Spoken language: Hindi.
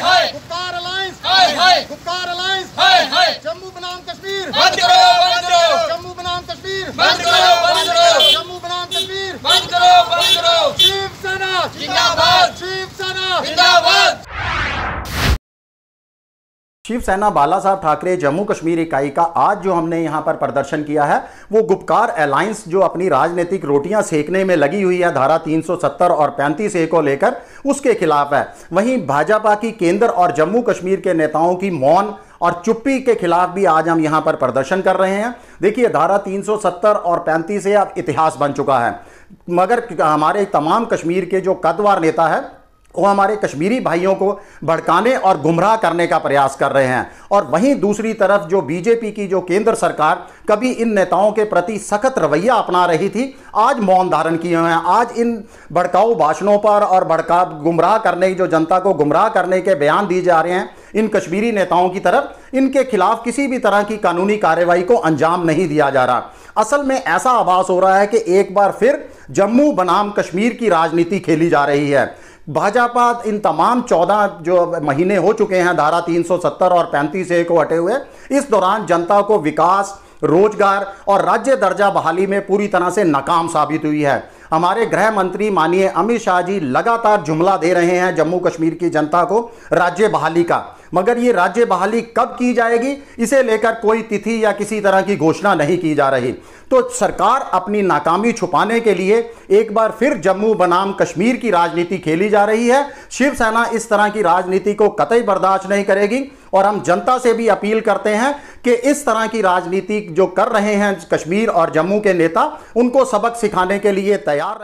गुप्कार अलायंस गुप्कार अलायंस जम्मू बनाम कश्मीर बंद करो बंद करो जम्मू बनाम कश्मीर बंद करो बंद करो जम्मू बनाम कश्मीर बंद करो बंद करो शिवसेना जिंदाबाद शिवसेना जिंदाबाद शिवसेना बाला साहब ठाकरे जम्मू कश्मीर इकाई का आज जो हमने यहाँ पर प्रदर्शन किया है, वो गुप्कार अलायंस जो अपनी राजनीतिक रोटियाँ सेकने में लगी हुई है, धारा 370 और 35 ए को लेकर, उसके खिलाफ है। वहीं भाजपा की केंद्र और जम्मू कश्मीर के नेताओं की मौन और चुप्पी के खिलाफ भी आज हम यहाँ पर प्रदर्शन कर रहे हैं। देखिए, धारा 370 और 35 ए अब इतिहास बन चुका है। मगर हमारे तमाम कश्मीर के जो कदवार नेता है वो हमारे कश्मीरी भाइयों को भड़काने और गुमराह करने का प्रयास कर रहे हैं। और वहीं दूसरी तरफ़ जो बीजेपी की जो केंद्र सरकार कभी इन नेताओं के प्रति सख्त रवैया अपना रही थी, आज मौन धारण किए हुए हैं। आज इन भड़काऊ भाषणों पर और भड़का गुमराह करने की जो जनता को गुमराह करने के बयान दिए जा रहे हैं, इन कश्मीरी नेताओं की तरफ़ इनके खिलाफ किसी भी तरह की कानूनी कार्रवाई को अंजाम नहीं दिया जा रहा। असल में ऐसा आभास हो रहा है कि एक बार फिर जम्मू बनाम कश्मीर की राजनीति खेली जा रही है। भाजपा इन तमाम चौदह जो महीने हो चुके हैं, धारा 370 और 35 ए को हटे हुए, इस दौरान जनता को विकास, रोज़गार और राज्य दर्जा बहाली में पूरी तरह से नाकाम साबित हुई है। हमारे गृह मंत्री माननीय अमित शाह जी लगातार जुमला दे रहे हैं जम्मू कश्मीर की जनता को राज्य बहाली का। मगर ये राज्य बहाली कब की जाएगी, इसे लेकर कोई तिथि या किसी तरह की घोषणा नहीं की जा रही। तो सरकार अपनी नाकामी छुपाने के लिए एक बार फिर जम्मू बनाम कश्मीर की राजनीति खेली जा रही है। शिवसेना इस तरह की राजनीति को कतई बर्दाश्त नहीं करेगी और हम जनता से भी अपील करते हैं कि इस तरह की राजनीति जो कर रहे हैं कश्मीर और जम्मू के नेता, उनको सबक सिखाने के लिए तैयार रहे।